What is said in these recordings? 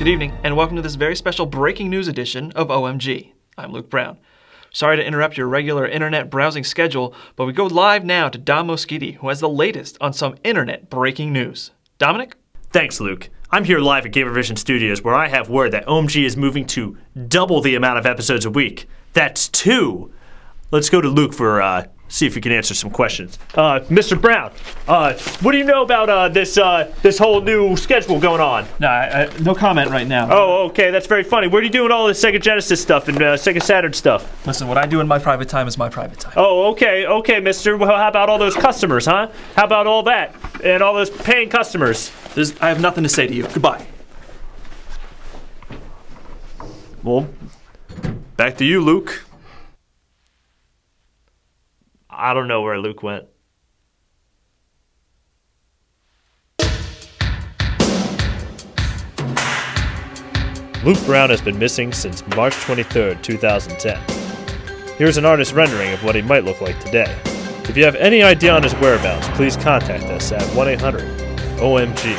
Good evening, and welcome to this very special breaking news edition of OMG. I'm Luke Brown. Sorry to interrupt your regular internet browsing schedule, but we go live now to Dom Moschitti, who has the latest on some internet breaking news. Dominic? Thanks, Luke. I'm here live at Gamervision Studios where I have word that OMG is moving to double the amount of episodes a week. That's two. Let's go to Luke for uh, see if he can answer some questions. Uh, Mr. Brown, uh, what do you know about uh, this uh, this whole new schedule going on? No, I, I, no comment right now. Oh, okay, that's very funny. Where are you doing all this Sega Genesis stuff and uh, Sega Saturn stuff? Listen, what I do in my private time is my private time. Oh, okay, okay, Mister. Well, how about all those customers, huh? How about all that and all those paying customers? There's, I have nothing to say to you. Goodbye. Well, back to you, Luke. I don't know where Luke went. Luke Brown has been missing since March 23, 2010. Here's an artist rendering of what he might look like today. If you have any idea on his whereabouts, please contact us at 1 800 OMG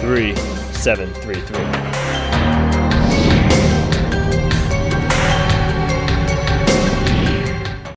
3733.